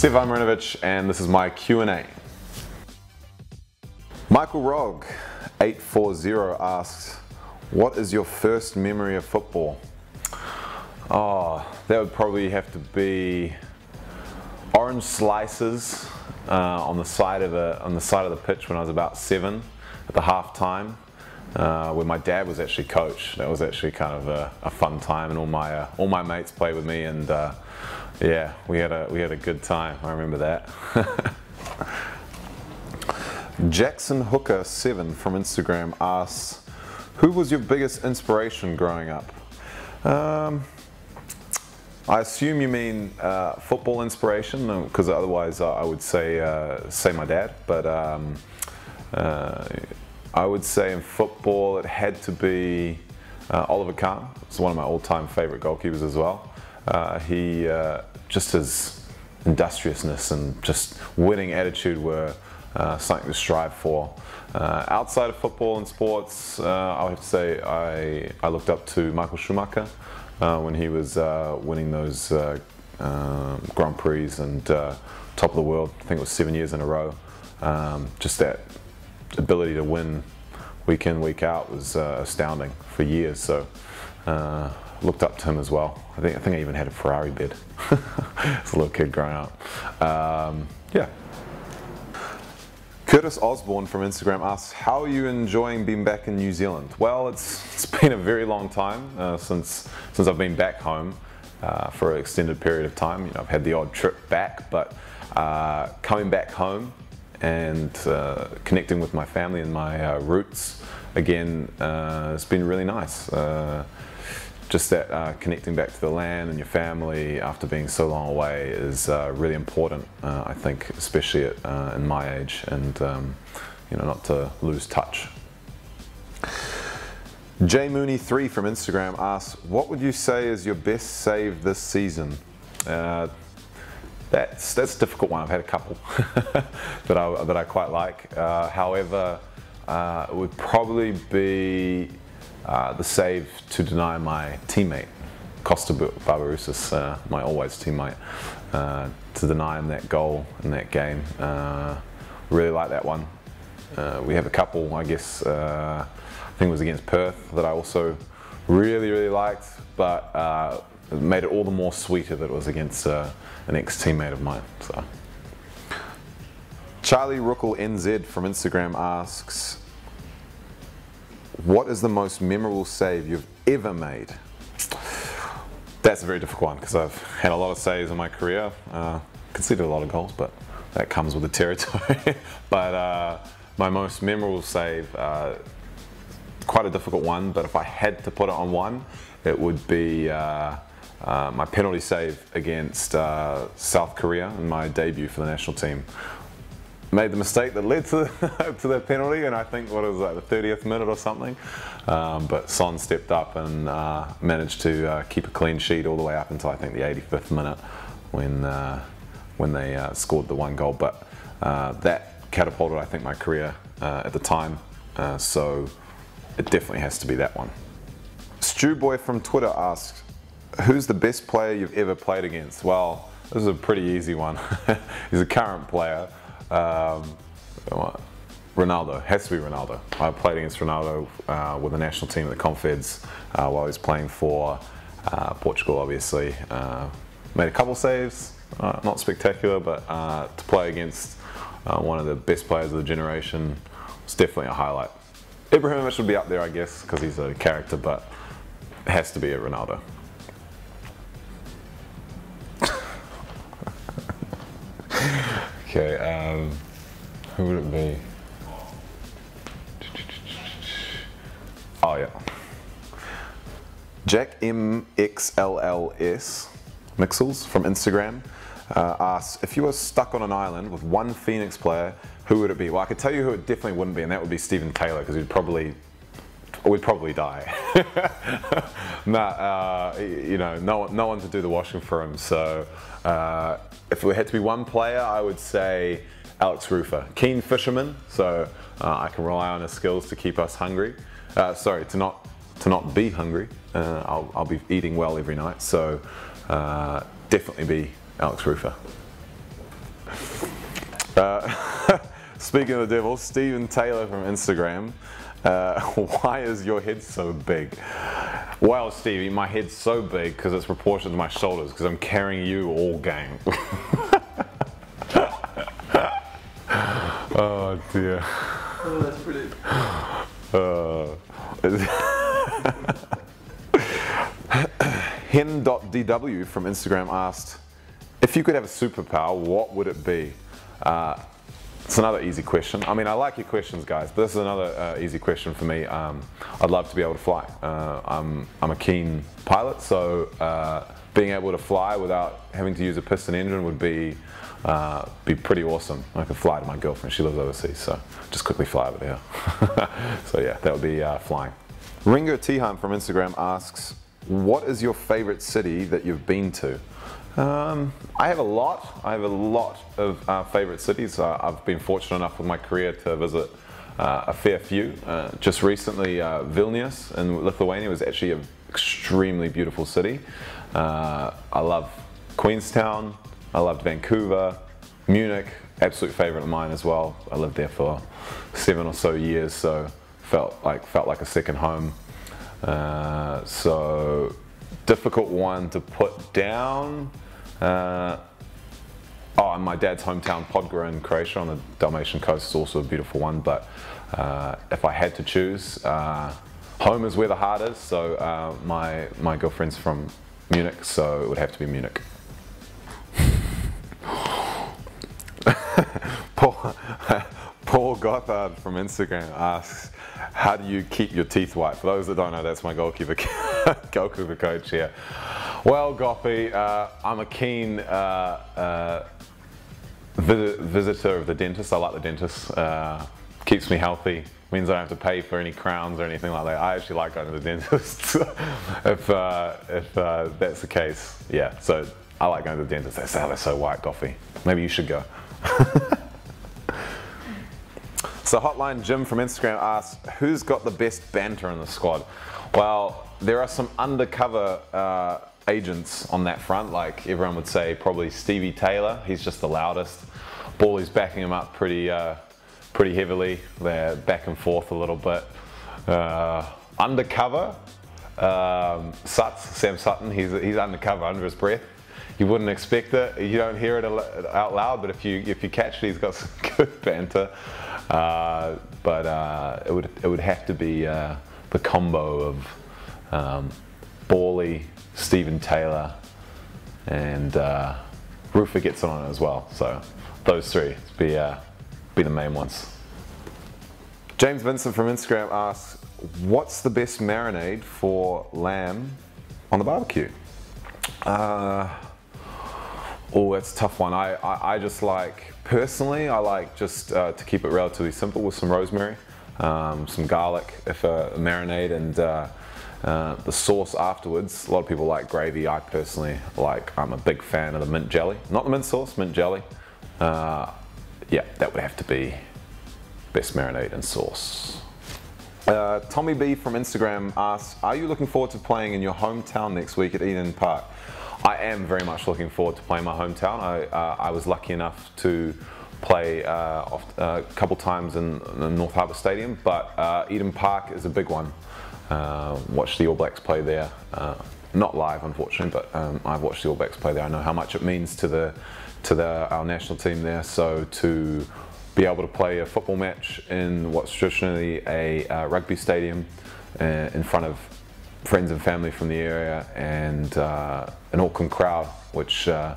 Stefan Marinovic and this is my Q&A. Michael Rogg, 840 asks, what is your first memory of football? Oh, that would probably have to be orange slices uh, on the side of the on the side of the pitch when I was about seven at the half time uh, where my dad was actually coach. That was actually kind of a, a fun time, and all my uh, all my mates played with me, and uh, yeah, we had a we had a good time. I remember that. Jackson Hooker seven from Instagram asks, "Who was your biggest inspiration growing up?" Um, I assume you mean uh, football inspiration, because otherwise I would say uh, say my dad. But um, uh, I would say in football it had to be uh, Oliver Kahn. It's one of my all-time favorite goalkeepers as well. Uh, he uh, just his industriousness and just winning attitude were uh, something to strive for. Uh, outside of football and sports, uh, I would have to say I, I looked up to Michael Schumacher when he was winning those um, Grand Prix and top of the world. I think it was seven years in a row. Um, just that ability to win week in, week out was uh, astounding for years. So uh, looked up to him as well. I think I think I even had a Ferrari bed as a little kid growing up. Um, yeah. Curtis Osborne from Instagram asks, "How are you enjoying being back in New Zealand?" Well, it's it's been a very long time uh, since since I've been back home uh, for an extended period of time. You know, I've had the odd trip back, but uh, coming back home and uh, connecting with my family and my uh, roots again it's been really nice just that uh, connecting back to the land and your family after being so long away is uh, really important I think especially at, in my age and um, you know not to lose touch Jay Mooney 3 from Instagram asks what would you say is your best save this season that's that's a difficult one. I've had a couple that I that I quite like. Uh, however, uh, it would probably be uh, the save to deny my teammate Kosta Barbarouses, uh, my always teammate, uh, to deny him that goal in that game. Uh, really like that one. we have a couple, I guess. I think it was against Perth that I also really really liked, but made it all the more sweeter that it was against an ex-teammate of mine. So. Charlie Rookle NZ from Instagram asks, what is the most memorable save you've ever made? That's a very difficult one because I've had a lot of saves in my career. Uh, conceded a lot of goals, but that comes with the territory. but uh, my most memorable save, uh, quite a difficult one, but if I had to put it on one, it would be uh, uh, my penalty save against uh, South Korea in my debut for the national team. Made the mistake that led to, the to that penalty, and I think what was like the 30th minute or something. Um, but Son stepped up and uh, managed to uh, keep a clean sheet all the way up until I think the 85th minute when uh, when they uh, scored the one goal. But that catapulted, I think, my career at the time. so it definitely has to be that one. Stu Boy from Twitter asks, Who's the best player you've ever played against? Well, this is a pretty easy one. He's a current player. Um, Ronaldo, has to be Ronaldo. I played against Ronaldo uh, with the national team at the Confeds uh, while he was playing for uh, Portugal, obviously. Uh, made a couple saves, uh, not spectacular, but uh, to play against one of the best players of the generation was definitely a highlight. Ibrahimovic would be up there, I guess, because he's a character, but it has to be a Ronaldo. Okay, um, who would it be? Oh yeah. Jack MXLLS Mixels from Instagram uh, asks, if you were stuck on an island with one Phoenix player, who would it be? Well, I could tell you who it definitely wouldn't be, and that would be Stephen Taylor, because he'd probably we'd probably die. nah, uh, you know, no one, no one to do the washing for him. So uh, if it had to be one player, I would say Alex Rufer. Keen fisherman, so uh, I can rely on his skills to keep us hungry. Uh, sorry, to not to not be hungry. Uh, I'll, I'll, be eating well every night. So uh, definitely be Alex. Uh, speaking of the devil, Stephen Taylor from Instagram. Uh, why is your head so big? Well, Stevie, my head's so big because it's proportioned to my shoulders because I'm carrying you all game. oh dear. Oh, that's pretty. Uh, Hen.dw from Instagram asked, if you could have a superpower, what would it be? Uh, it's another easy question. I mean, I like your questions, guys, but this is another uh, easy question for me. Um, I'd love to be able to fly. Uh, I'm, I'm a keen pilot, so uh, being able to fly without having to use a piston engine would be uh, be pretty awesome. I could fly to my girlfriend. She lives overseas, so just quickly fly over there. so yeah, that would be uh, flying. Ringo Tihan from Instagram asks, what is your favorite city that you've been to? Um, I have a lot. I have a lot of uh, favorite cities. Uh, I've been fortunate enough with my career to visit uh, a fair few. Uh, just recently, uh, Vilnius in Lithuania was actually an extremely beautiful city. Uh, I love Queenstown. I loved Vancouver, Munich, absolute favorite of mine as well. I lived there for seven or so years, so felt like felt like a second home. so difficult one to put down. Uh, oh, and my dad's hometown, Podgora in Croatia on the Dalmatian coast is also a beautiful one. But uh, if I had to choose, uh, home is where the heart is. So uh, my, my girlfriend's from Munich, so it would have to be Munich. Paul, Paul Gothard from Instagram asks, how do you keep your teeth white? For those that don't know, that's my goalkeeper, goalkeeper coach here. Well, Goppy, uh, I'm a keen uh, uh, visitor of the dentist. I like the dentist. Uh, keeps me healthy. Means I don't have to pay for any crowns or anything like that. I actually like going to the dentist. if uh, if uh, that's the case, yeah. So I like going to the dentist. That's how they're so white, Goffy. Maybe you should go. so Hotline Jim from Instagram asks, who's got the best banter in the squad? Well, there are some undercover agents on that front, like everyone would say, probably Stevie Taylor. He's just the loudest. Ballie's backing him up pretty, uh, pretty heavily. They're back and forth a little bit. Uh, undercover, um, Suts, Sam Sutton, he's, he's undercover under his breath. You wouldn't expect it. You don't hear it out loud, but if you if you catch it, he's got some good banter. Uh, but uh, it would it would have to be uh, the combo of um, Bally, Stephen Taylor, and uh, Rufer gets on it as well. So those three be uh, be the main ones. James Vincent from Instagram asks, "What's the best marinade for lamb on the barbecue?" Uh, oh, that's a tough one. I, I, I, just like personally, I like just uh, to keep it relatively simple with some rosemary, um, some garlic, if a marinade, and uh, uh, the sauce afterwards, a lot of people like gravy. I personally like, I'm a big fan of the mint jelly. Not the mint sauce, mint jelly. Uh, yeah, that would have to be best marinade and sauce. Uh, Tommy B from Instagram asks, are you looking forward to playing in your hometown next week at Eden Park? I am very much looking forward to playing my hometown. I, uh, I was lucky enough to play uh, off, uh, a couple times in, in the North Harbour Stadium, but Eden Park is a big one. Uh, watched the All Blacks play there. Uh, not live, unfortunately, but um, I've watched the All Blacks play there. I know how much it means to the to the, our national team there. So to be able to play a football match in what's traditionally a uh, rugby stadium uh, in front of friends and family from the area and uh, an Auckland crowd, which uh,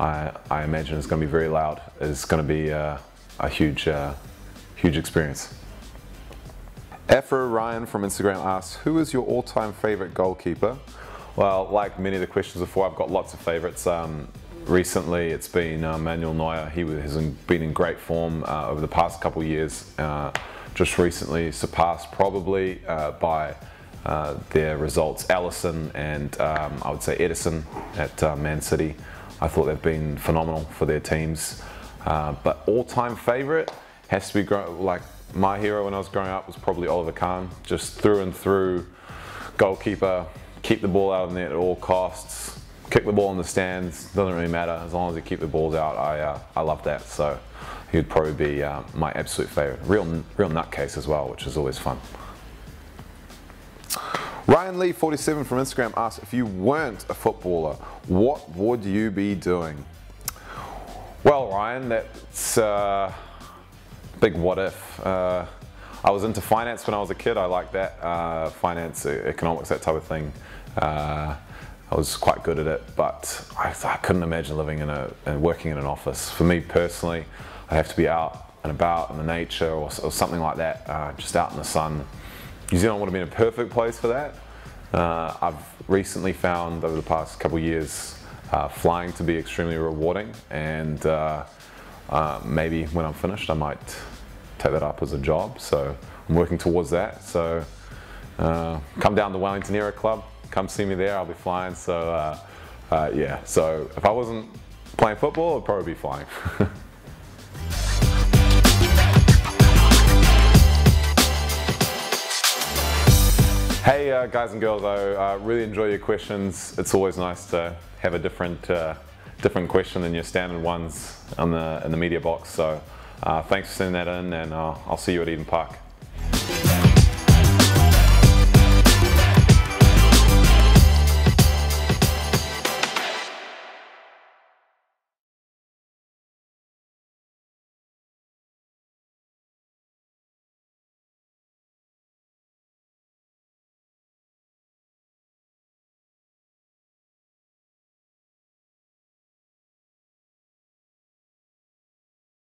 I, I, imagine is going to be very loud, is going to be a huge, huge experience. Afro Ryan from Instagram asks, who is your all-time favorite goalkeeper? Well, like many of the questions before, I've got lots of favorites. Um, recently, it's been uh, Manuel Neuer. He has been in great form uh, over the past couple years. Uh, just recently surpassed probably uh, by uh, their results, Alisson and um, I would say Ederson at uh, Man City. I thought they've been phenomenal for their teams. but all-time favorite has to be like my hero when I was growing up was probably Oliver Kahn, just through and through goalkeeper, keep the ball out of the net at all costs, kick the ball in the stands, doesn't really matter. As long as you keep the balls out, I, uh, I love that. So he'd probably be uh, my absolute favorite. Real, real nutcase as well, which is always fun. Ryan Lee 47 from Instagram asked if you weren't a footballer, what would you be doing? Well, Ryan, that's a uh, big what if. Uh, I was into finance when I was a kid. I liked that uh, finance, economics, that type of thing. Uh, I was quite good at it, but I, I couldn't imagine living in a and working in an office. For me personally, I have to be out and about in the nature or, or something like that, uh, just out in the sun. New Zealand would have been a perfect place for that. Uh, I've recently found over the past couple of years uh, flying to be extremely rewarding and uh, uh, maybe when I'm finished I might take that up as a job. So I'm working towards that. So uh, come down to Wellington Aero Club come see me there. I'll be flying. So uh, yeah. So if I wasn't playing football I'd probably be flying uh, guys and girls, I uh, really enjoy your questions. It's always nice to have a different uh, different question than your standard ones on the, in the media box. So uh, thanks for sending that in and I'll see you at Eden Park.